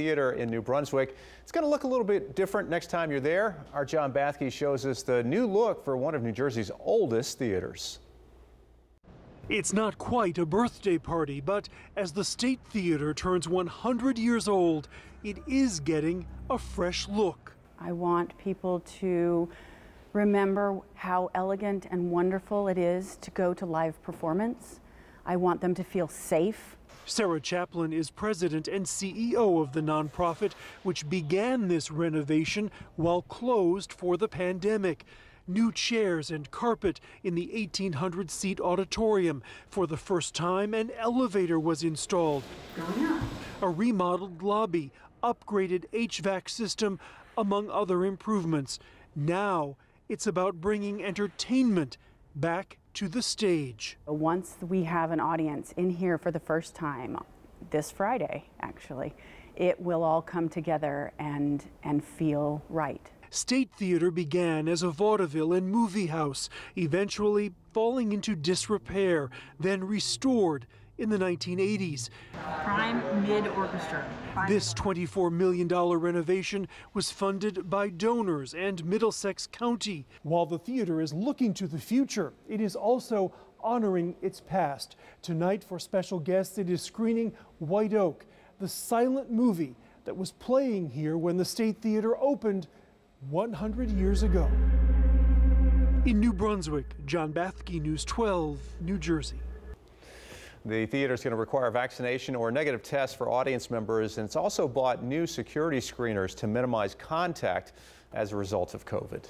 Theater in New Brunswick. It's going to look a little bit different next time you're there. Our John Bathke shows us the new look for one of New Jersey's oldest theaters. It's not quite a birthday party, but as the State Theater turns 100 years old, it is getting a fresh look. I want people to remember how elegant and wonderful it is to go to live performance. I want them to feel safe. Sarah Chaplin is president and CEO of the nonprofit, which began this renovation while closed for the pandemic new chairs and carpet in the 1,800 seat auditorium. For the first time, an elevator was installed. A remodeled lobby, upgraded HVAC system, among other improvements. Now it's about bringing entertainment back to the stage. Once we have an audience in here for the first time, this Friday actually, it will all come together and, and feel right. State Theater began as a vaudeville and movie house, eventually falling into disrepair, then restored in the 1980s. Prime Mid Orchestra. This $24 million renovation was funded by donors and Middlesex County. While the theater is looking to the future, it is also honoring its past. Tonight, for special guests, it is screening White Oak, the silent movie that was playing here when the State Theater opened 100 years ago. In New Brunswick, John Bathke, News 12, New Jersey. The theater is going to require vaccination or negative test for audience members, and it's also bought new security screeners to minimize contact as a result of COVID.